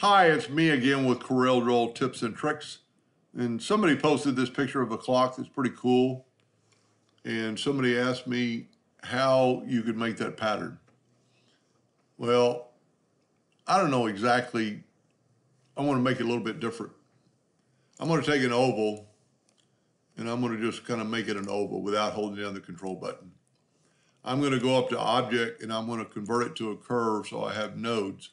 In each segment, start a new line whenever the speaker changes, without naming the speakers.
Hi, it's me again with Corel Draw Tips and Tricks. And somebody posted this picture of a clock that's pretty cool. And somebody asked me how you could make that pattern. Well, I don't know exactly. I want to make it a little bit different. I'm going to take an oval and I'm going to just kind of make it an oval without holding down the control button. I'm going to go up to object and I'm going to convert it to a curve so I have nodes.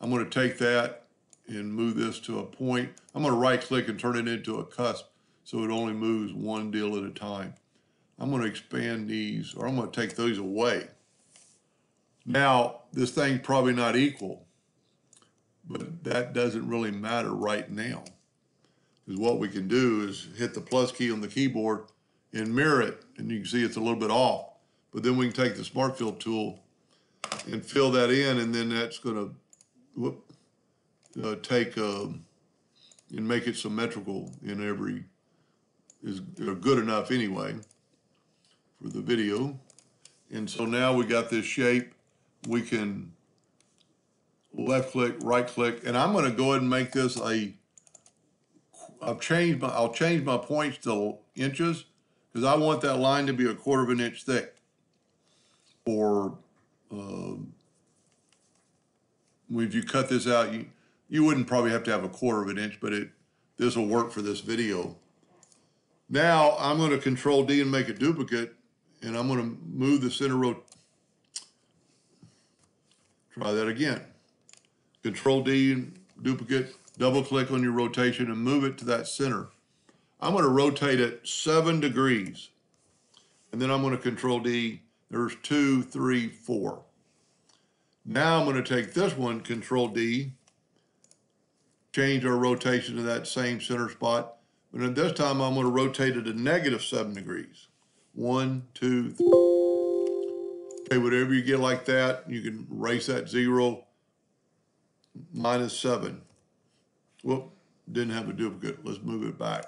I'm going to take that and move this to a point. I'm going to right click and turn it into a cusp so it only moves one deal at a time. I'm going to expand these or I'm going to take those away. Now, this thing's probably not equal, but that doesn't really matter right now. Because what we can do is hit the plus key on the keyboard and mirror it, and you can see it's a little bit off. But then we can take the Smart Fill tool and fill that in, and then that's going to uh, take um, and make it symmetrical in every is good enough anyway for the video. And so now we got this shape. We can left click, right click, and I'm going to go ahead and make this a. I've changed my. I'll change my points to inches because I want that line to be a quarter of an inch thick. Or uh, if you cut this out, you you wouldn't probably have to have a quarter of an inch, but it this will work for this video. Now I'm going to control D and make a duplicate, and I'm going to move the center row. Try that again. Control D, duplicate, double click on your rotation and move it to that center. I'm going to rotate it seven degrees. And then I'm going to control D. There's two, three, four. Now I'm going to take this one, control D, change our rotation to that same center spot. But at this time, I'm going to rotate it to negative seven degrees. One, two, three. Okay, whatever you get like that, you can erase that zero, minus seven. Whoop, didn't have a duplicate. Let's move it back.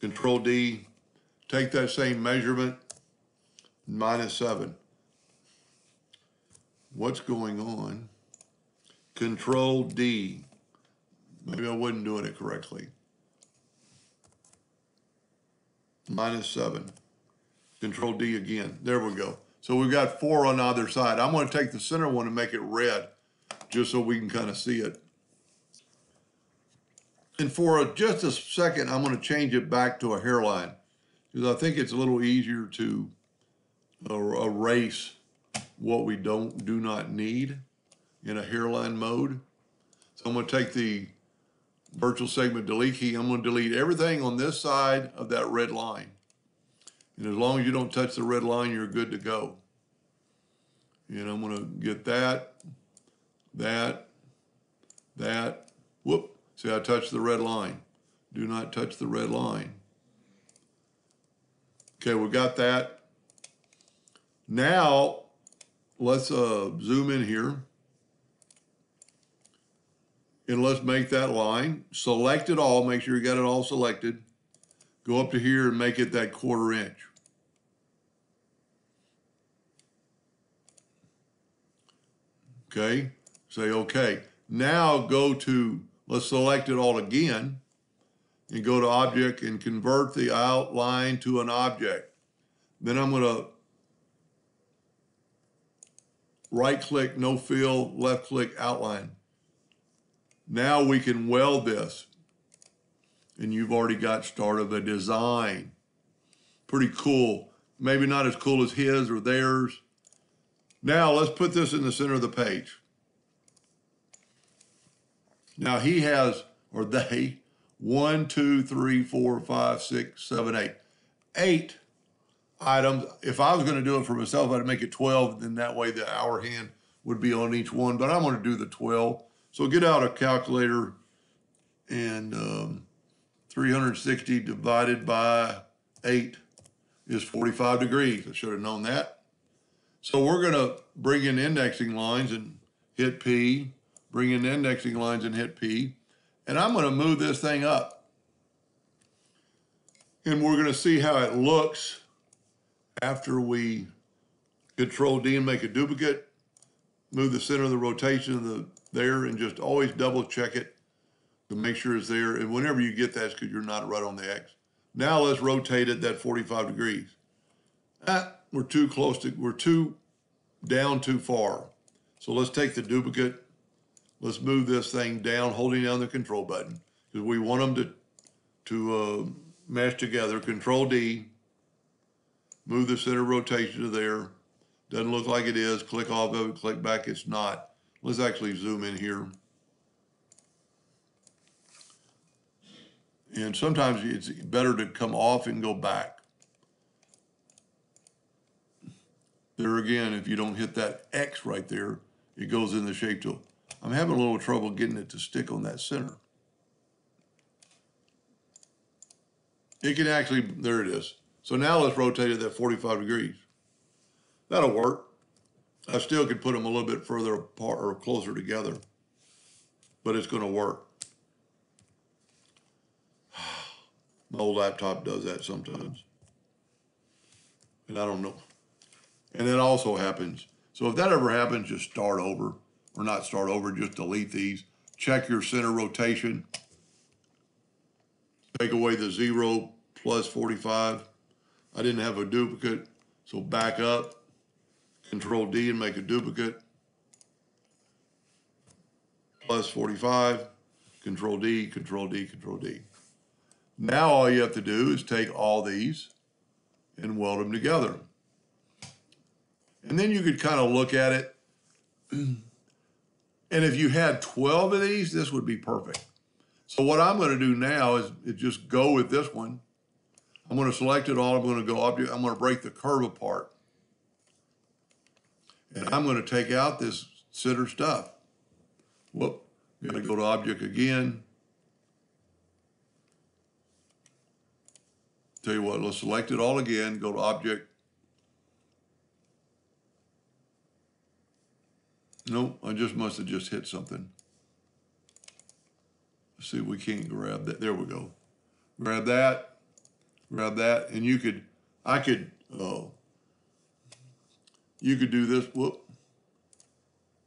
Control D, take that same measurement, minus seven. What's going on? Control D. Maybe I wasn't doing it correctly. Minus seven. Control D again. There we go. So we've got four on either side. I'm going to take the center one and make it red just so we can kind of see it. And for just a second, I'm going to change it back to a hairline because I think it's a little easier to uh, erase what we don't do not need in a hairline mode. So I'm going to take the virtual segment delete key. I'm going to delete everything on this side of that red line. And as long as you don't touch the red line, you're good to go. And I'm going to get that, that, that. Whoop. See, I touched the red line. Do not touch the red line. Okay, we got that. Now, let's uh, zoom in here. And let's make that line. Select it all. Make sure you got it all selected. Go up to here and make it that quarter inch. Okay, say okay. Now go to, let's select it all again and go to object and convert the outline to an object. Then I'm gonna right click, no fill, left click outline. Now we can weld this and you've already got start of a design. Pretty cool. Maybe not as cool as his or theirs, now let's put this in the center of the page. Now he has, or they, one, two, three, four, five, six, seven, eight. Eight items. If I was going to do it for myself, I'd make it 12. Then that way the hour hand would be on each one. But I'm going to do the 12. So get out a calculator and um, 360 divided by 8 is 45 degrees. I should have known that. So we're going to bring in indexing lines and hit P, bring in indexing lines and hit P, and I'm going to move this thing up. And we're going to see how it looks after we control D and make a duplicate, move the center of the rotation of the there and just always double check it to make sure it's there. And whenever you get that, it's because you're not right on the X. Now let's rotate it that 45 degrees. Ah, we're too close to, we're too down too far. So let's take the duplicate. Let's move this thing down, holding down the control button because we want them to, to uh, mesh together. Control D, move the center rotation to there. Doesn't look like it is. Click off of it, click back, it's not. Let's actually zoom in here. And sometimes it's better to come off and go back. There again, if you don't hit that X right there, it goes in the shape tool. I'm having a little trouble getting it to stick on that center. It can actually, there it is. So now let's rotate it at 45 degrees. That'll work. I still could put them a little bit further apart or closer together, but it's going to work. My old laptop does that sometimes. And I don't know. And it also happens. So if that ever happens, just start over or not start over, just delete these. Check your center rotation. Take away the zero plus 45. I didn't have a duplicate, so back up, control D and make a duplicate. Plus 45, control D, control D, control D. Now all you have to do is take all these and weld them together. And then you could kind of look at it. And if you had 12 of these, this would be perfect. So what I'm going to do now is, is just go with this one. I'm going to select it all. I'm going to go up. I'm going to break the curve apart. And I'm going to take out this sitter stuff. Whoop. Got to go to object again. Tell you what, let's select it all again. Go to object, Nope, I just must have just hit something. Let's see, we can't grab that. There we go. Grab that, grab that, and you could, I could, oh, you could do this, whoop,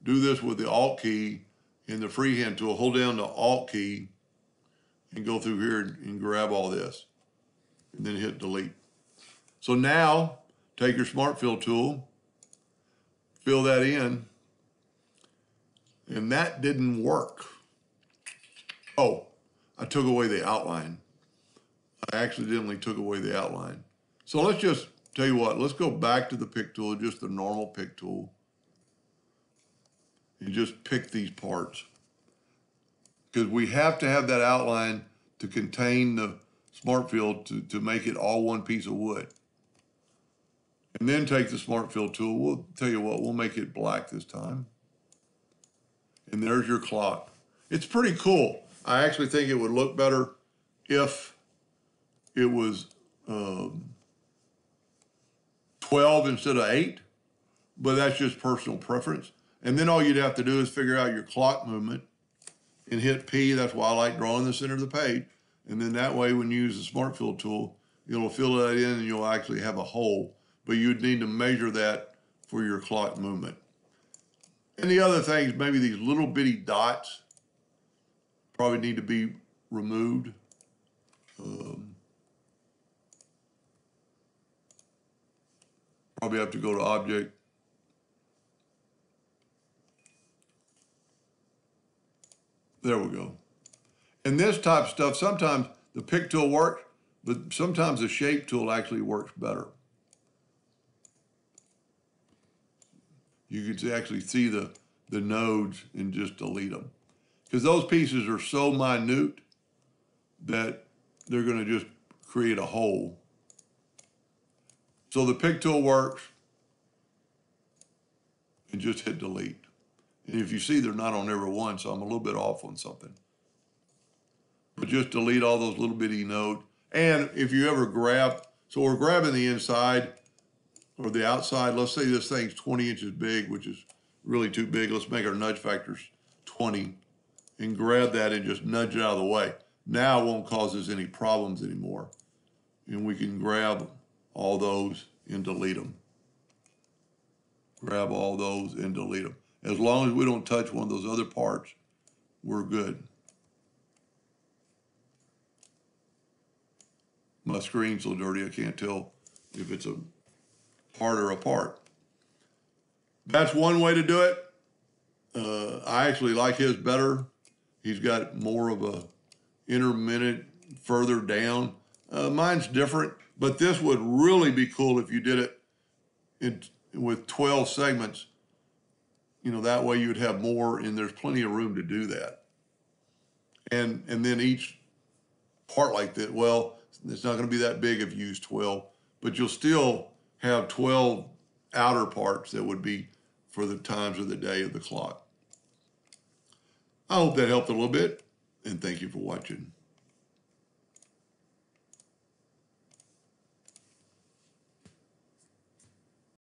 do this with the Alt key in the freehand tool. Hold down the Alt key and go through here and, and grab all this, and then hit delete. So now, take your Smart Fill tool, fill that in, and that didn't work. Oh, I took away the outline. I accidentally took away the outline. So let's just tell you what, let's go back to the pick tool, just the normal pick tool, and just pick these parts. Because we have to have that outline to contain the smart fill to, to make it all one piece of wood. And then take the smart fill tool. We'll tell you what, we'll make it black this time and there's your clock. It's pretty cool. I actually think it would look better if it was um, 12 instead of 8, but that's just personal preference. And then all you'd have to do is figure out your clock movement and hit P. That's why I like drawing the center of the page. And then that way, when you use the Smart Fill tool, it'll fill that in and you'll actually have a hole. But you'd need to measure that for your clock movement. And the other things, maybe these little bitty dots probably need to be removed. Um, probably have to go to object. There we go. And this type of stuff, sometimes the pick tool works, but sometimes the shape tool actually works better. you can actually see the, the nodes and just delete them. Because those pieces are so minute that they're going to just create a hole. So the pick tool works and just hit delete. And if you see, they're not on every one, so I'm a little bit off on something. But just delete all those little bitty nodes. And if you ever grab, so we're grabbing the inside, or the outside, let's say this thing's 20 inches big, which is really too big. Let's make our nudge factors 20 and grab that and just nudge it out of the way. Now it won't cause us any problems anymore. And we can grab all those and delete them. Grab all those and delete them. As long as we don't touch one of those other parts, we're good. My screen's so dirty I can't tell if it's a part or a part. That's one way to do it. Uh, I actually like his better. He's got more of a intermittent further down. Uh, mine's different, but this would really be cool if you did it in, with 12 segments. You know, that way you'd have more and there's plenty of room to do that. And, and then each part like that, well, it's not going to be that big if you use 12, but you'll still have 12 outer parts that would be for the times of the day of the clock. I hope that helped a little bit, and thank you for watching.